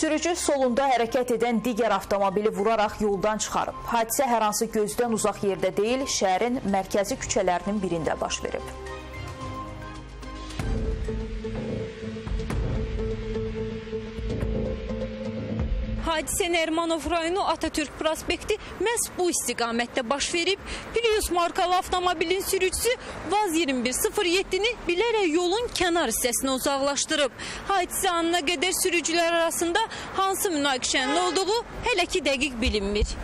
Sürücü solunda hərəkət edən digər avtomobili vuraraq yoldan çıxarıb. Hadisə hər hansı gözdən uzaq yerdə deyil, şəhərin mərkəzi küçələrinin birində baş verib. Hadisə Nərimanov rayonu Atatürk prospekti məhz bu istiqamətdə baş verib. Prius markalı avtomobilin sürücüsü Vaz 2107-ni bilərək yolun kənar hissəsinə uzaqlaşdırıb. Hadisə anına qədər sürücülər arasında hansı münaqişənin olduğu hələ ki dəqiq bilinmir.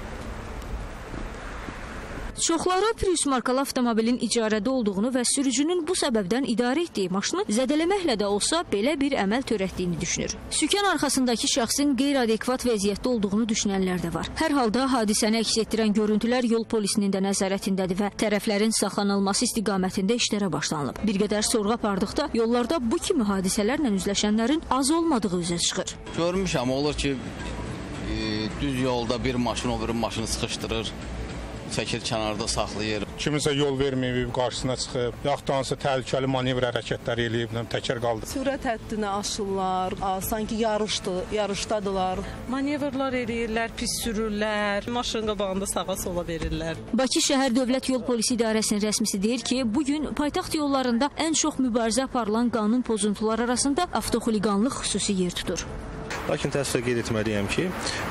Çoxları Prius markalı avtomobilin icarədə olduğunu və sürücünün bu səbəbdən idarə etdiyi maşını zədələməklə də olsa belə bir əməl törətdiyini düşünür. Sükan arxasındakı şəxsin qeyri-adekvat vəziyyətdə olduğunu düşünənlər də var. Hər halda hadisəni əks etdirən görüntülər yol polisinin də nəzarətindədir və tərəflərin saxlanılması istiqamətində işlərə başlanılıb. Bir qədər sorğu apardıqda yollarda bu kimi hadisələrlə üzləşənlərin az olmadığı üzə çıxır. Görmüşəm olur ki, e, düz yolda bir maşın o biri maşını sıxışdırır, çəkir kənarda saxlayır. Kiminsə yol verməyib, qarşısına çıxıb, yaxud hansısa təhlükəli manevr hərəkətləri eləyib, təkər qaldı. Sürət həddini aşırlar, sanki yarışdı, yarışdadılar. Manevrlar eləyirlər, pis sürürlər, maşın qabağında sağa sola verirlər. Bakı şəhər Dövlət Yol Polisi İdarəsinin rəsmisi deyir ki, bu gün paytaxt yollarında ən çox mübarizə aparılan qanun pozuntuları arasında avtoxuliqanlıq xüsusi yer tutur. Lakin təəssüflə qeyd etməliyəm ki,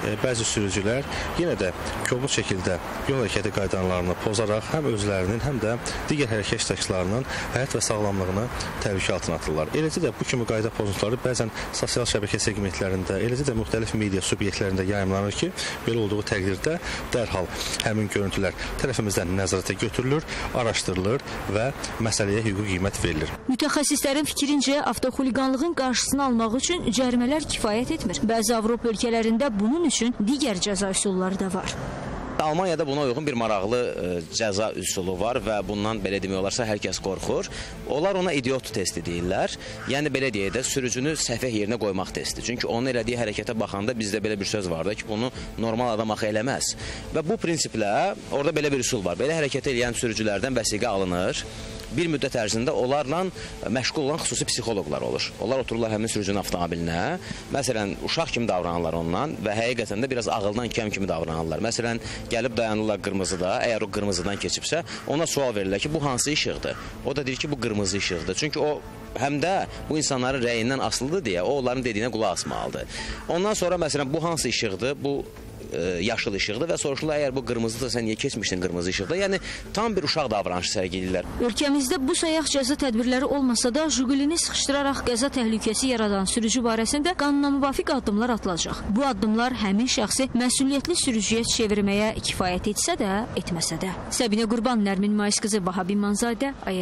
e, bəzi sürücülər yenə də kobud şəkildə yol hərəkəti qaydalarını pozaraq həm özlərinin, həm də digər hərəkət iştirakçılarının həyat və sağlamlığını təhlükə altına atırlar. Eləcə də bu kimi qayda pozuntuları bəzən sosial şəbəkə seqmentlərində, eləcə də müxtəlif media subyektlərində yayımlanır ki, belə olduğu təqdirdə dərhal həmin görüntülər tərəfimizdən nəzarətə götürülür, araşdırılır və məsələyə hüquqi qiymət verilir. Mütəxəssislərin fikrincə avtoxuliqanlığın qarşısını almaq üçün cərimələr kifayət etmir. Bəzi Avropa ölkələrində bunun üçün digər cəza üsulları da var. Almaniyada buna uyğun bir maraqlı ə, cəza üsulu var və bundan belə demək olarsa hər kəs qorxur. Onlar ona idiot testi deyirlər. Yəni belə deyək də sürücünü səfeh yerinə qoymaq testi. Çünki onun elədiyi hərəkətə baxanda bizdə belə bir söz var da ki, bunu normal adam axı eləməz. Və bu prinsiplə orada belə bir üsul var. Belə hərəkət edən sürücülərdən vəsiqə alınır bir müddət ərzində onlarla məşğul olan xüsusi psixoloqlar olur. Onlar otururlar həmin sürücünün avtomobilinə. Məsələn, uşaq kimi davranırlar ondan və həqiqətən də biraz ağıldan kəm kimi davranırlar. Məsələn, gəlib dayanırlar qırmızıda, əgər o qırmızıdan keçibsə, ona sual verirlər ki, bu hansı işıqdır? O da deyir ki, bu qırmızı işıqdır. Çünki o həm də bu insanların rəyindən asılıdır deyə o onların dediyinə qulaq asmalıdır. Ondan sonra məsələn bu hansı işıqdır? Bu yaşıl işıqdır və soruşurlar əgər bu qırmızıdırsa sən niyə keçmişdin qırmızı işıqda? Yəni tam bir uşaq davranışı sərgiləyirlər. Ölkəmizdə bu sayaq cəza tədbirləri olmasa da Jigulini sıxışdıraraq qəza təhlükəsi yaradan sürücü barəsində qanuna müvafiq addımlar atılacaq. Bu addımlar həmin şəxsi məsuliyyətli sürücüyə çevirməyə kifayət etsə də, etməsə də. Səbinə Qurban, Nərmin Mayıs qızı, Vahabi Manzadə, ARB